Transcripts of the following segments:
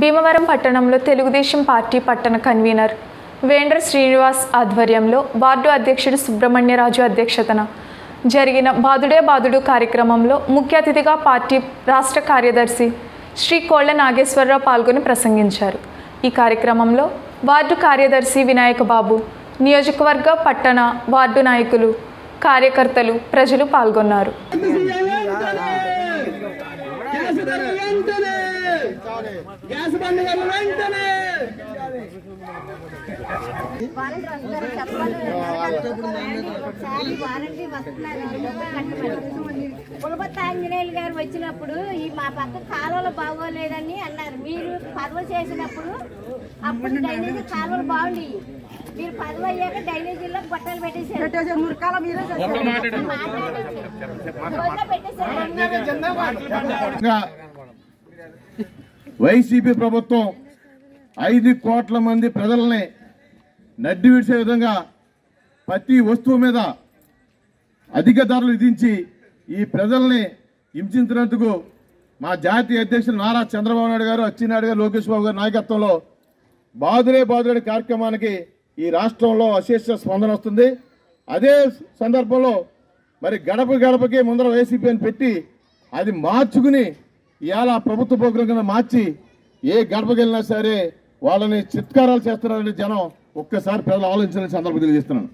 భీమవరం పట్టణంలో తెలుగుదేశం పార్టీ పట్టణ కన్వీనర్ వేండ్ర శ్రీనివాస్ ఆధ్వర్యంలో వార్డు అధ్యక్షుడు సుబ్రహ్మణ్యరాజు అధ్యక్షతన జరిగిన బాదుడే బాదుడు కార్యక్రమంలో ముఖ్య అతిథిగా పార్టీ రాష్ట్ర కార్యదర్శి శ్రీ కోళ్ళ నాగేశ్వరరావు పాల్గొని ప్రసంగించారు. ఈ కార్యక్రమంలో వార్డు కార్యదర్శి వినాయక బాబు నియోజకవర్గ పట్టణ వార్డు నాయకులు కార్యకర్తలు ప్రజలు పాల్గొన్నారు. వెంటనే! గ్యాస్ బండ్ ధర వెంటనే! ఆంజనేయులు గారు వచ్చినప్పుడు ఈ మా పక్క కాలువలు బాగోలేదని అన్నారు మీరు పదవ చేసినప్పుడు అప్పుడు డ్రైనేజీ కాలువలు బాగుండి మీరు పదవ అయ్యాక డ్రైనేజీలో గొట్టాలు పెట్టేశారు పెట్టేశారు వైసీపీ ప్రభుత్వం ఐదు కోట్ల మంది ప్రజల్ని నడ్డి విడిచే విధంగా ప్రతి వస్తువు మీద అధిక ధరలు విధించి ఈ ప్రజల్ని హింసించినందుకు మా జాతీయ అధ్యక్షులు నారా చంద్రబాబు నాయుడు గారు అచ్చెన్నాయుడు గారు లోకేష్ బాబు గారి నాయకత్వంలో బాదురే బాదురే కార్యక్రమానికి ఈ రాష్ట్రంలో అశేష స్పందన వస్తుంది. అదే సందర్భంలో మరి గడప గడపకి ముందర వైసీపీ అని పెట్టి అది మార్చుకుని ఇవాళ ప్రభుత్వ ప్రోగ్రాం కింద మార్చి ఏ గడపకెళ్ళినా సరే వాళ్ళని చిత్కారాలు చేస్తున్నారని జనం ఒక్కసారి ప్రజలు ఆలోచించాలని సందర్భం తెలియజేస్తున్నాను.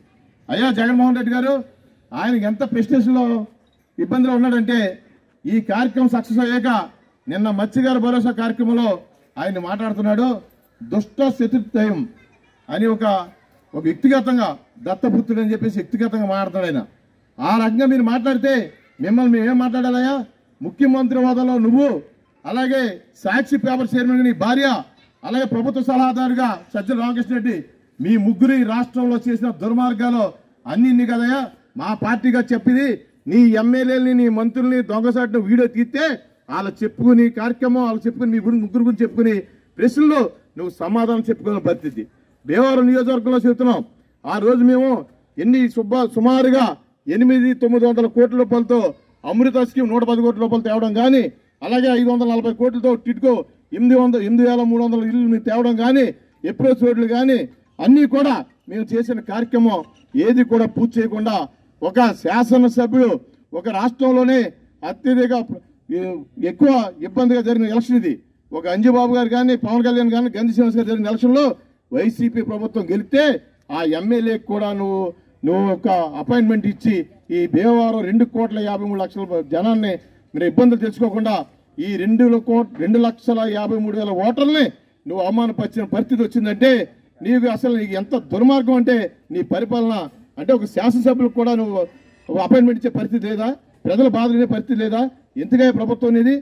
అయ్యా జగన్మోహన్ రెడ్డి గారు ఆయనకి ఎంత ప్రెస్టేషన్లో ఇబ్బందిలో ఉన్నాడంటే ఈ కార్యక్రమం సక్సెస్ అయ్యాక నిన్న మత్స్యగారి భరోసా కార్యక్రమంలో ఆయన మాట్లాడుతున్నాడు దుష్ట శత్రుత్వయం అని ఒక ఒక వ్యక్తిగతంగా దత్తపుత్రుడు అని చెప్పేసి వ్యక్తిగతంగా మాట్లాడుతున్నాడు ఆయన. ఆ రకంగా మీరు మాట్లాడితే మిమ్మల్ని మేమేం మాట్లాడాలయ్యా? ముఖ్యమంత్రి హోదాలో నువ్వు అలాగే సాక్షి పేపర్ చైర్మన్ నీ భార్య అలాగే ప్రభుత్వ సలహాదారుగా సజ్జల రామకృష్ణ రెడ్డి మీ ముగ్గురు రాష్ట్రంలో చేసిన దుర్మార్గాలు అన్ని ఇన్ని కదయ్యా. మా పార్టీగా చెప్పింది నీ ఎమ్మెల్యేలని నీ మంత్రుల్ని దొంగసాటిన వీడియో తీస్తే వాళ్ళు చెప్పుకుని కార్యక్రమం వాళ్ళు చెప్పుకుని మీ గురి ముగ్గురు గురించి చెప్పుకుని ప్రశ్నలు నువ్వు సమాధానం చెప్పుకునే పరిస్థితి. భీమవరం నియోజకవర్గంలో చెబుతున్నాం ఆ రోజు మేము ఎన్ని సుబ్బ సుమారుగా ఎనిమిది తొమ్మిది వందల కోట్ల రూపాయలతో అమృత స్కీమ్ నూట పది కోట్ల రూపాయలు తేవడం కానీ అలాగే ఐదు వందల నలభై కోట్లతో టిట్కో ఎనిమిది వందల ఎనిమిది వేల మూడు వందల ఇల్లు తేవడం కానీ ఎప్రోచ్ రోడ్లు కానీ అన్నీ కూడా మేము చేసిన కార్యక్రమం. ఏది కూడా పూర్తి చేయకుండా ఒక శాసనసభ్యుడు ఒక రాష్ట్రంలోనే అత్యధిక ఎక్కువ ఇబ్బందిగా జరిగిన ఎలక్షన్ ఇది. ఒక అంజుబాబు గారు కానీ పవన్ కళ్యాణ్ కానీ గంధి శ్రీనివాస్ గారు జరిగిన ఎలక్షన్లో వైసీపీ ప్రభుత్వం గెలిస్తే ఆ ఎమ్మెల్యేకి కూడా నువ్వు నువ్వు ఒక అపాయింట్మెంట్ ఇచ్చి ఈ భీమవరం రెండు కోట్ల యాభై మూడు లక్షల జనాన్ని మీరు ఇబ్బందులు తెచ్చుకోకుండా ఈ రెండు కోట్ రెండు లక్షల యాభై మూడు వేల ఓటర్ని నువ్వు అవమానపరిచిన పరిస్థితి వచ్చిందంటే నీకు అసలు నీకు ఎంత దుర్మార్గం అంటే నీ పరిపాలన. అంటే ఒక శాసనసభ్యులకు కూడా నువ్వు అపాయింట్మెంట్ ఇచ్చే పరిస్థితి లేదా? ప్రజల బాధ పరిస్థితి లేదా? ఎందుకే ప్రభుత్వం అనేది